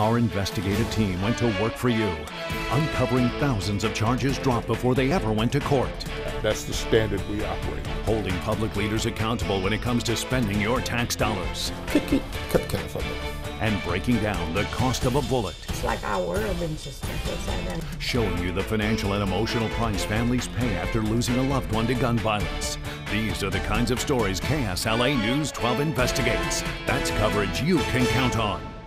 Our investigative team went to work for you, uncovering thousands of charges dropped before they ever went to court. That's the standard we operate. Holding public leaders accountable when it comes to spending your tax dollars. And breaking down the cost of a bullet. It's like our world been just. Showing you the financial and emotional price families pay after losing a loved one to gun violence. These are the kinds of stories KSLA News 12 investigates. That's coverage you can count on.